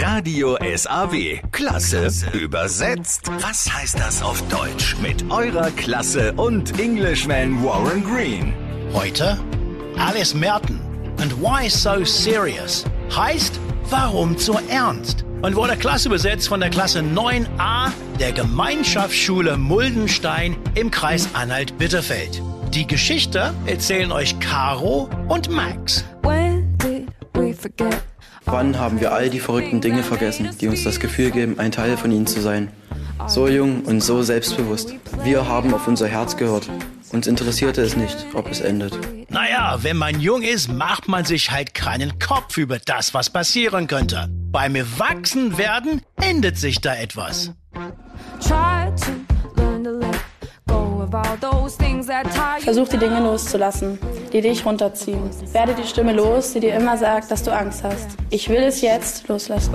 Radio SAW. Klasse übersetzt. Was heißt das auf Deutsch? Mit eurer Klasse und Englishman Warren Green. Heute Alice Merton. And why so serious? Heißt, warum so ernst? Und wurde Klasse übersetzt von der Klasse 9a der Gemeinschaftsschule Muldenstein im Kreis Anhalt-Bitterfeld. Die Geschichte erzählen euch Caro und Max. When did we forget? Wann haben wir all die verrückten Dinge vergessen, die uns das Gefühl geben, ein Teil von ihnen zu sein? So jung und so selbstbewusst. Wir haben auf unser Herz gehört. Uns interessierte es nicht, ob es endet. Naja, wenn man jung ist, macht man sich halt keinen Kopf über das, was passieren könnte. Beim Erwachsenwerden ändert sich da etwas. Versuch die Dinge loszulassen, die dich runterziehen. Werde die Stimme los, die dir immer sagt, dass du Angst hast. Ich will es jetzt loslassen.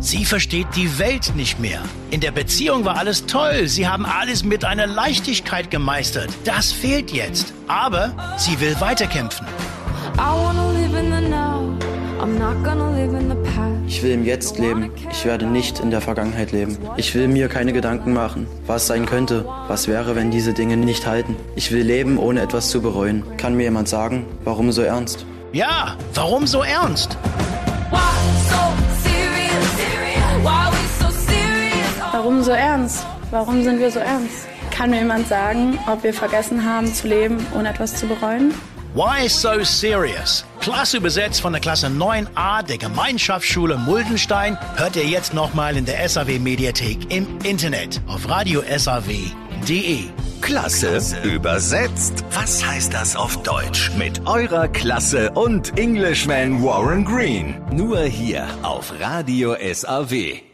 Sie versteht die Welt nicht mehr. In der Beziehung war alles toll. Sie haben alles mit einer Leichtigkeit gemeistert. Das fehlt jetzt. Aber sie will weiterkämpfen. I wanna live in the now. I'm not gonna live in the. Ich will im Jetzt leben. Ich werde nicht in der Vergangenheit leben. Ich will mir keine Gedanken machen, was sein könnte, was wäre, wenn diese Dinge nicht halten. Ich will leben, ohne etwas zu bereuen. Kann mir jemand sagen, warum so ernst? Ja, warum so ernst? Why so serious? Why we so serious? Warum so ernst? Warum sind wir so ernst? Kann mir jemand sagen, ob wir vergessen haben zu leben, ohne etwas zu bereuen? Why so serious? Klasse übersetzt von der Klasse 9a der Gemeinschaftsschule Muldenstein hört ihr jetzt nochmal in der SAW Mediathek im Internet auf radiosaw.de. Klasse übersetzt. Was heißt das auf Deutsch? Mit eurer Klasse und Englishman Warren Green. Nur hier auf Radio SAW.